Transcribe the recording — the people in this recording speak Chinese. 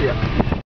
始。